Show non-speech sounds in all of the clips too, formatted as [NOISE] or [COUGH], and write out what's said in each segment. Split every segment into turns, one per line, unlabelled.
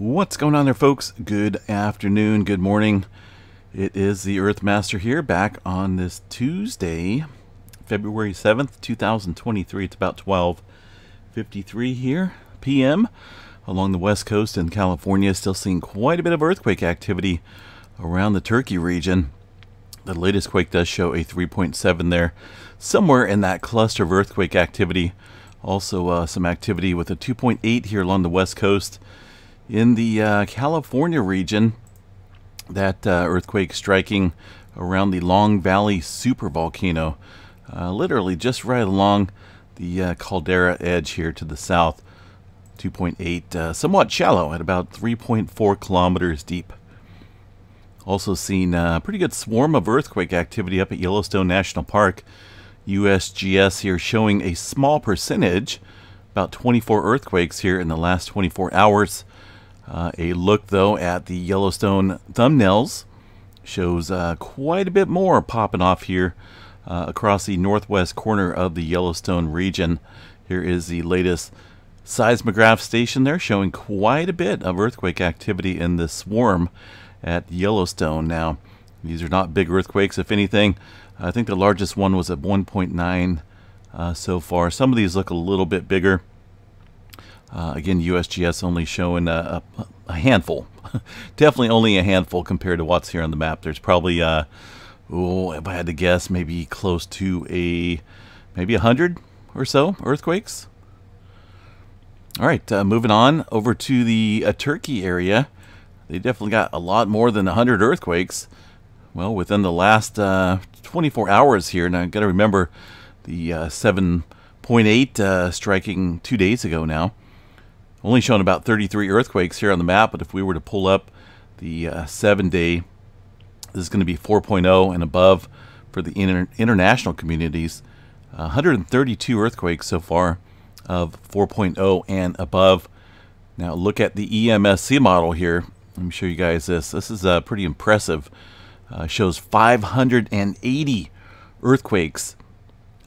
What's going on there, folks? Good afternoon, good morning. It is the Earthmaster here, back on this Tuesday, February 7th, 2023. It's about 12.53 here, p.m. along the west coast in California. Still seeing quite a bit of earthquake activity around the Turkey region. The latest quake does show a 3.7 there, somewhere in that cluster of earthquake activity. Also, uh, some activity with a 2.8 here along the west coast in the uh, California region. That uh, earthquake striking around the Long Valley supervolcano, uh, literally just right along the uh, caldera edge here to the south. 2.8, uh, somewhat shallow at about 3.4 kilometers deep. Also seen a pretty good swarm of earthquake activity up at Yellowstone National Park. USGS here showing a small percentage, about 24 earthquakes here in the last 24 hours. Uh, a look, though, at the Yellowstone thumbnails shows uh, quite a bit more popping off here uh, across the northwest corner of the Yellowstone region. Here is the latest seismograph station there showing quite a bit of earthquake activity in the swarm at Yellowstone. Now, these are not big earthquakes. If anything, I think the largest one was at 1.9 uh, so far. Some of these look a little bit bigger. Uh, again, USGS only showing a, a, a handful. [LAUGHS] Definitely only a handful compared to what's here on the map. There's probably, uh, oh, if I had to guess, maybe close to a, maybe a hundred or so earthquakes. All right, uh, moving on over to the uh, Turkey area. They definitely got a lot more than 100 earthquakes. Well, within the last uh, 24 hours here. Now, I've got to remember the uh, 7.8 uh, striking two days ago now. Only showing about 33 earthquakes here on the map, but if we were to pull up the uh, seven day, this is going to be 4.0 and above for the inter international communities. 132 earthquakes so far of 4.0 and above. Now look at the EMSC model here. Let me show you guys this. This is uh, pretty impressive. Uh, shows 580 earthquakes,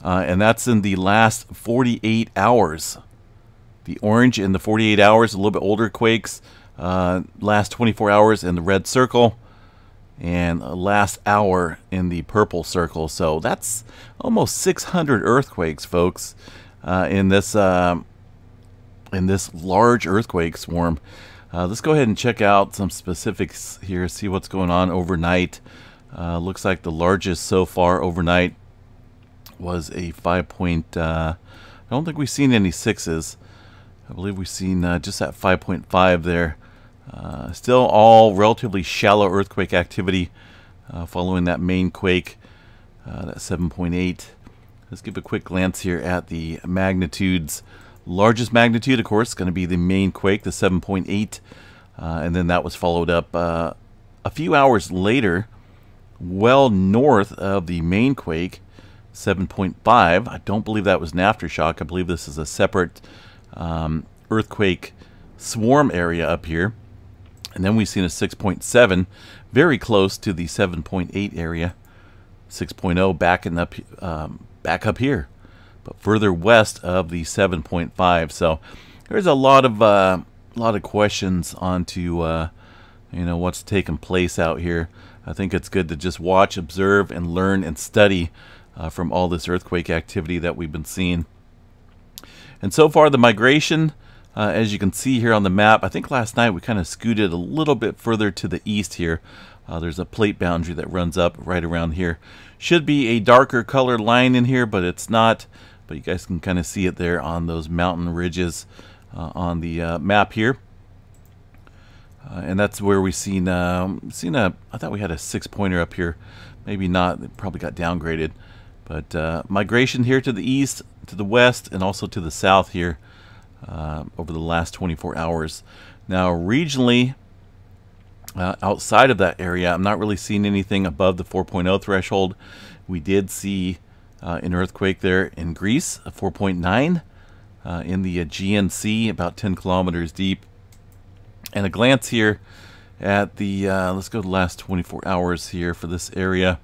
uh, and that's in the last 48 hours. The orange in the 48 hours, a little bit older quakes. Uh, last 24 hours in the red circle, and last hour in the purple circle. So that's almost 600 earthquakes, folks, uh, in this um, in this large earthquake swarm. Uh, let's go ahead and check out some specifics here, see what's going on overnight. Uh, looks like the largest so far overnight was a 5 point. Uh, I don't think we've seen any sixes. I believe we've seen uh, just that 5.5 there. Uh, still all relatively shallow earthquake activity uh, following that main quake, that 7.8. Let's give a quick glance here at the magnitudes. Largest magnitude, of course, going to be the main quake, the 7.8. Uh, and then that was followed up uh, a few hours later, well north of the main quake, 7.5. I don't believe that was an aftershock. I believe this is a separate um, earthquake swarm area up here. And then we've seen a 6.7, very close to the 7.8 area. 6.0 back, in up, um, back up here but further west of the 7.5. So there's a lot of uh, lot of questions onto uh, you know what's taking place out here. I think it's good to just watch, observe, and learn and study uh, from all this earthquake activity that we've been seeing. And so far, the migration, uh, as you can see here on the map, I think last night we kind of scooted a little bit further to the east here. Uh, there's a plate boundary that runs up right around here. Should be a darker colored line in here, but it's not but you guys can kind of see it there on those mountain ridges uh, on the uh, map here. Uh, and that's where we seen um, seen a. I thought we had a six pointer up here, maybe not. It probably got downgraded, but uh, migration here to the east, to the west, and also to the south here uh, over the last 24 hours. Now regionally, uh, outside of that area, I'm not really seeing anything above the 4.0 threshold. We did see uh, an earthquake there in Greece, a 4.9 uh, in the Aegean Sea, about 10 kilometers deep. And a glance here at the, uh, let's go to the last 24 hours here for this area.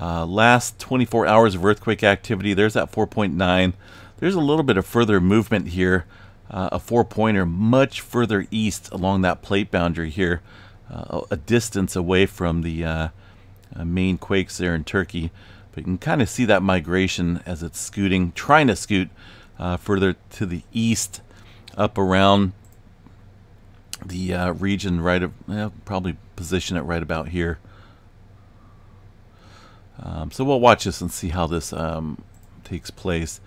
Uh, last 24 hours of earthquake activity, there's that 4.9. There's a little bit of further movement here uh, a four pointer much further east along that plate boundary here, uh, a distance away from the uh, uh, main quakes there in Turkey. But you can kind of see that migration as it's scooting, trying to scoot uh, further to the east, up around the region right of, probably position it right about here. Um, so we'll watch this and see how this um, takes place.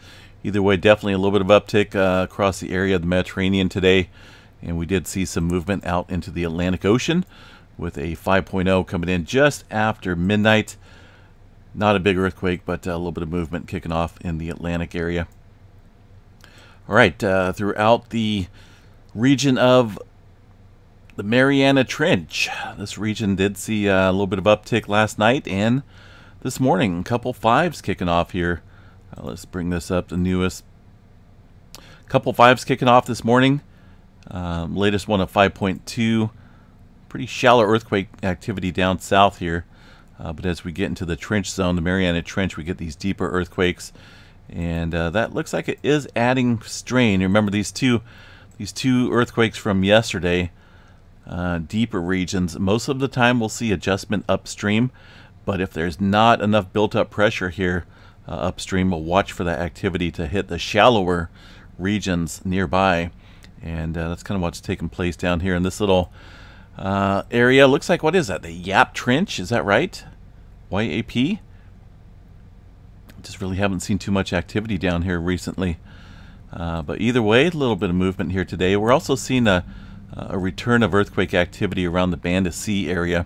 Either way, definitely a little bit of uptick uh, across the area of the Mediterranean today. And we did see some movement out into the Atlantic Ocean with a 5.0 coming in just after midnight. Not a big earthquake, but a little bit of movement kicking off in the Atlantic area. All right, uh, throughout the region of the Mariana Trench, this region did see uh, a little bit of uptick last night and this morning. A couple fives kicking off here. Uh, let's bring this up, the newest. Couple fives kicking off this morning. Um, latest one of 5.2. Pretty shallow earthquake activity down south here. Uh, but as we get into the trench zone, the Mariana Trench, we get these deeper earthquakes. And uh, that looks like it is adding strain. Remember these two, these two earthquakes from yesterday, uh, deeper regions. Most of the time we'll see adjustment upstream. But if there's not enough built-up pressure here uh, upstream, we'll watch for that activity to hit the shallower regions nearby. And uh, that's kind of what's taking place down here in this little uh, area. Looks like, what is that? The Yap Trench, is that right? YAP? Just really haven't seen too much activity down here recently. Uh, but either way, a little bit of movement here today. We're also seeing a, a return of earthquake activity around the Banda Sea area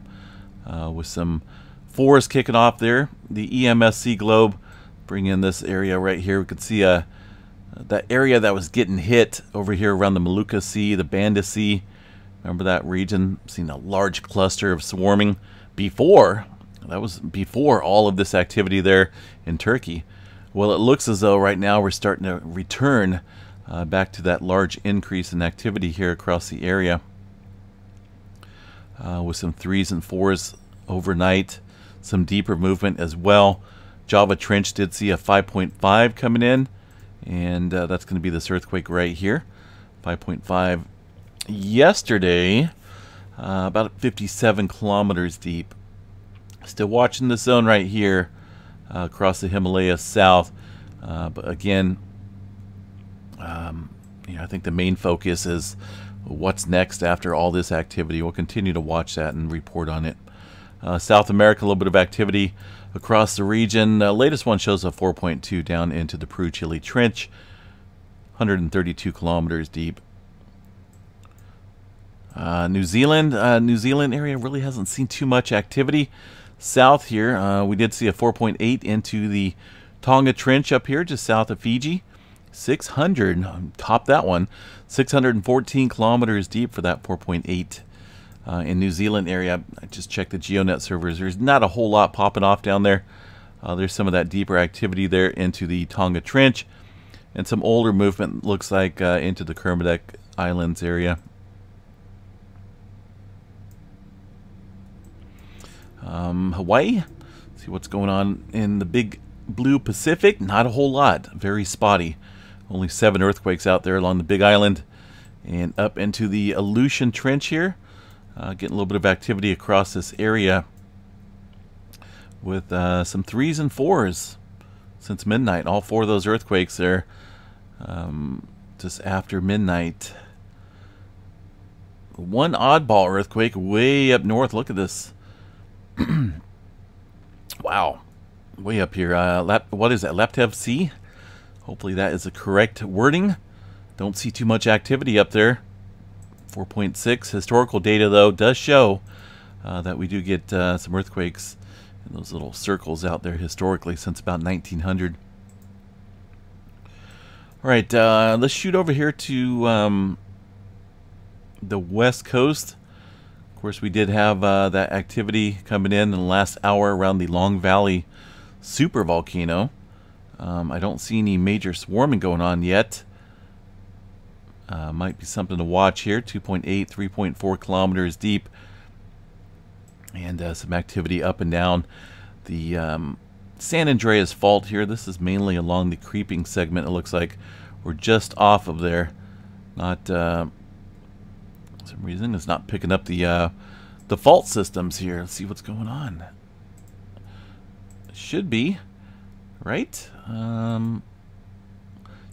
uh, with some fours kicking off there. The EMSC globe bring in this area right here. We can see uh, that area that was getting hit over here around the Molucca Sea, the Banda Sea. Remember that region? Seen a large cluster of swarming before. That was before all of this activity there in Turkey. Well, it looks as though right now we're starting to return uh, back to that large increase in activity here across the area. Uh, with some threes and fours overnight, some deeper movement as well. Java Trench did see a 5.5 coming in, and uh, that's going to be this earthquake right here. 5.5 yesterday, uh, about 57 kilometers deep. Still watching the zone right here uh, across the Himalayas south. Uh, but again, um, you know, I think the main focus is what's next after all this activity. We'll continue to watch that and report on it. Uh, South America, a little bit of activity across the region. Uh, latest one shows a 4.2 down into the Peru Chile Trench, 132 kilometers deep. Uh, New Zealand, uh, New Zealand area really hasn't seen too much activity. South here, uh, we did see a 4.8 into the Tonga Trench up here, just south of Fiji. 600, top that one, 614 kilometers deep for that 4.8 uh, in New Zealand area. I just checked the GeoNet servers. There's not a whole lot popping off down there. Uh, there's some of that deeper activity there into the Tonga Trench, and some older movement looks like uh, into the Kermadec Islands area. Um, Hawaii, see what's going on in the big blue Pacific. Not a whole lot, very spotty. Only seven earthquakes out there along the Big Island, and up into the Aleutian Trench here. Uh, getting a little bit of activity across this area with uh, some threes and fours since midnight. All four of those earthquakes there um, just after midnight. One oddball earthquake way up north. Look at this. [CLEARS THROAT] wow. Way up here. Uh, lap, what is that? Laptev Sea? Hopefully that is the correct wording. Don't see too much activity up there. 4.6. Historical data, though, does show uh, that we do get uh, some earthquakes in those little circles out there historically since about 1900. All right, uh, let's shoot over here to um, the west coast. Of course, we did have uh, that activity coming in in the last hour around the Long Valley supervolcano. Um, I don't see any major swarming going on yet. Uh, might be something to watch here. 2.8, 3.4 kilometers deep. And uh, some activity up and down the um, San Andreas Fault here. This is mainly along the creeping segment, it looks like. We're just off of there. Not uh, some reason it's not picking up the uh, the fault systems here. Let's see what's going on. should be right. Um,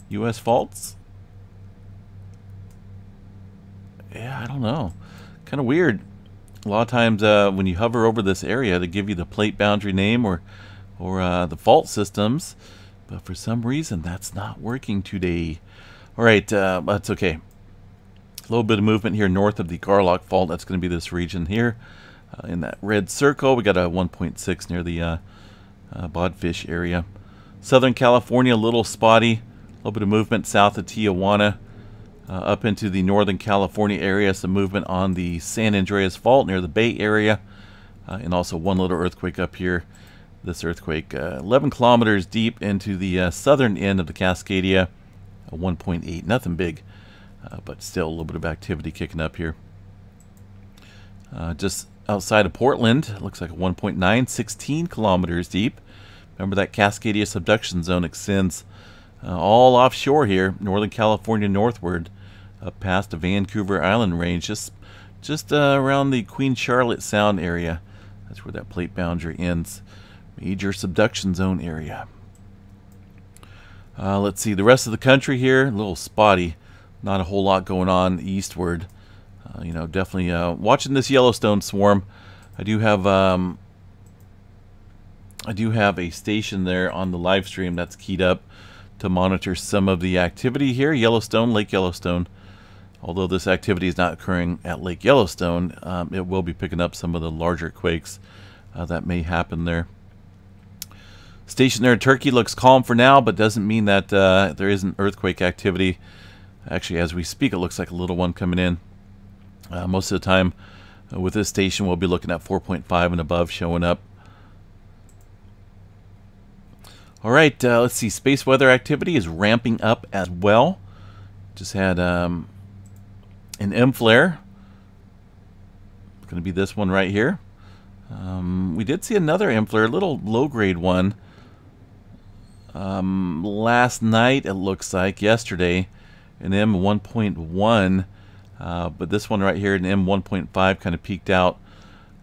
U.S. faults. Yeah, I don't know. Kind of weird. A lot of times uh, when you hover over this area, they give you the plate boundary name or or uh, the fault systems, but for some reason that's not working today. All right, uh, that's okay. A little bit of movement here north of the Garlock Fault. That's going to be this region here. Uh, in that red circle, we got a 1.6 near the uh, uh, Bodfish area. Southern California, a little spotty. A little bit of movement south of Tijuana. Uh, up into the Northern California area, some movement on the San Andreas Fault near the Bay Area. Uh, and also one little earthquake up here. This earthquake, uh, 11 kilometers deep into the southern end of the Cascadia. 1.8, nothing big. Uh, but still a little bit of activity kicking up here. Uh, just outside of Portland, looks like a 1.9, 16 kilometers deep. Remember that Cascadia subduction zone extends uh, all offshore here, Northern California northward, up past the Vancouver Island range, just just uh, around the Queen Charlotte Sound area. That's where that plate boundary ends. Major subduction zone area. Uh, let's see, the rest of the country here, a little spotty not a whole lot going on eastward. Uh, you know, definitely uh, watching this Yellowstone swarm. I do have um, I do have a station there on the live stream that's keyed up to monitor some of the activity here. Yellowstone, Lake Yellowstone. Although this activity is not occurring at Lake Yellowstone, um, it will be picking up some of the larger quakes uh, that may happen there. Station there in Turkey looks calm for now, but doesn't mean that uh, there isn't earthquake activity Actually, as we speak, it looks like a little one coming in. Uh, most of the time uh, with this station, we'll be looking at 4.5 and above showing up. All right, uh, let's see. Space weather activity is ramping up as well. Just had um, an M flare. It's going to be this one right here. Um, we did see another M flare, a little low grade one. Um, last night, it looks like, yesterday an M1.1, uh, but this one right here, an M1.5, kind of peaked out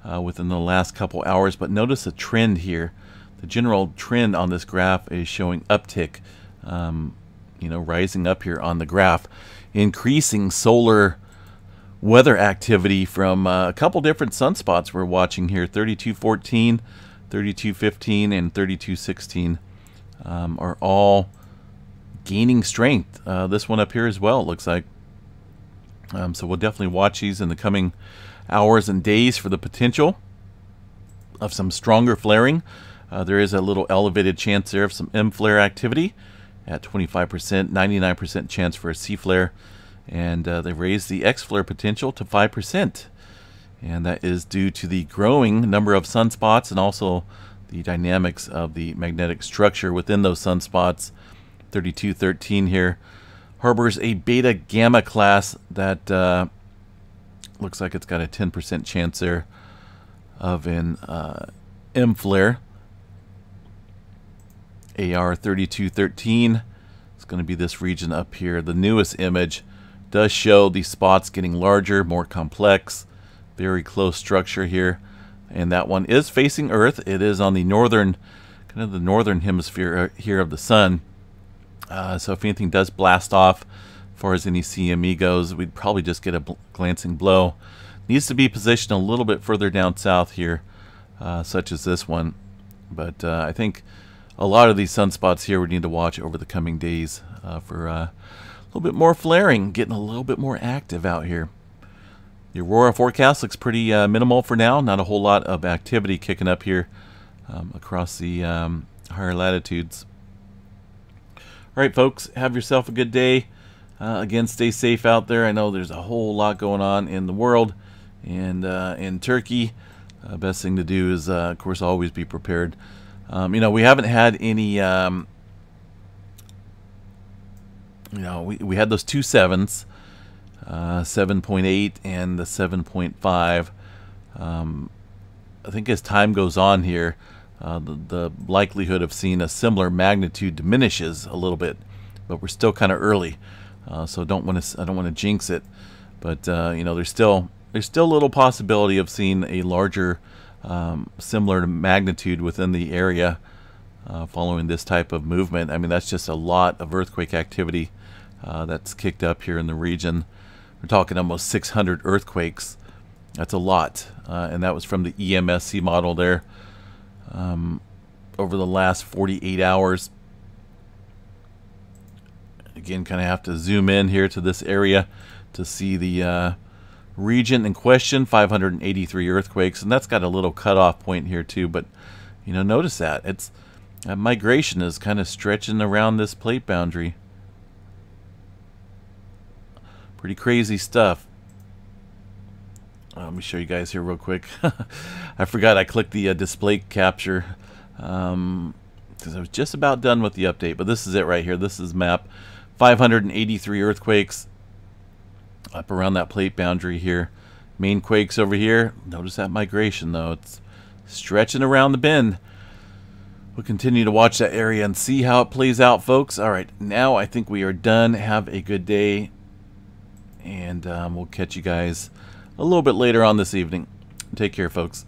uh, within the last couple hours. But notice a trend here. The general trend on this graph is showing uptick, um, you know, rising up here on the graph, increasing solar weather activity from uh, a couple different sunspots we're watching here 3214, 3215, and 3216 um, are all gaining strength. Uh, this one up here as well, looks like. Um, so we'll definitely watch these in the coming hours and days for the potential of some stronger flaring. Uh, there is a little elevated chance there of some M flare activity at 25%, 99% chance for a C flare, and uh, they raised the X flare potential to 5%. And that is due to the growing number of sunspots and also the dynamics of the magnetic structure within those sunspots 3213 here harbors a beta gamma class that uh, looks like it's got a 10% chance there of an uh, M flare. AR 3213 It's going to be this region up here. The newest image does show the spots getting larger, more complex, very close structure here. And that one is facing Earth. It is on the northern, kind of the northern hemisphere uh, here of the sun. Uh, so if anything does blast off, as far as any CME goes, we'd probably just get a bl glancing blow. Needs to be positioned a little bit further down south here, uh, such as this one. But uh, I think a lot of these sunspots here we need to watch over the coming days uh, for uh, a little bit more flaring, getting a little bit more active out here. The aurora forecast looks pretty uh, minimal for now. Not a whole lot of activity kicking up here um, across the um, higher latitudes. All right, folks, have yourself a good day. Uh, again, stay safe out there. I know there's a whole lot going on in the world and uh, in Turkey. Uh, best thing to do is, of course, always be prepared. Um, you know, we haven't had any. Um, you know, we we had those two sevens, uh, 7.8 and the 7.5. Um, I think as time goes on here, uh, the, the, likelihood of seeing a similar magnitude diminishes a little bit, but we're still kind of early. uh, so don't want to I don't want to jinx it, but uh, you know there's still there's still a little possibility of seeing a larger, um, similar to magnitude within the area uh, following this type of movement. I mean that's just a lot of earthquake activity uh, that's kicked up here in the region. We're talking almost 600 earthquakes. That's a lot, uh, and that was from the EMSC model there. Um, over the last 48 hours. Again, kind of have to zoom in here to this area to see the uh, region in question, 583 earthquakes, and that's got a little cutoff point here too. But you know, notice that it's that migration is kind of stretching around this plate boundary. Pretty crazy stuff. let me show you guys here real quick. [LAUGHS] I forgot I clicked the uh, display capture because um, I was just about done with the update. But this is it right here. This is map 583 earthquakes up around that plate boundary here. Main quakes over here. Notice that migration though. It's stretching around the bend. We'll continue to watch that area and see how it plays out, folks. All right, now I think we are done. Have a good day, and um, we'll catch you guys a little bit later on this evening. Take care, folks.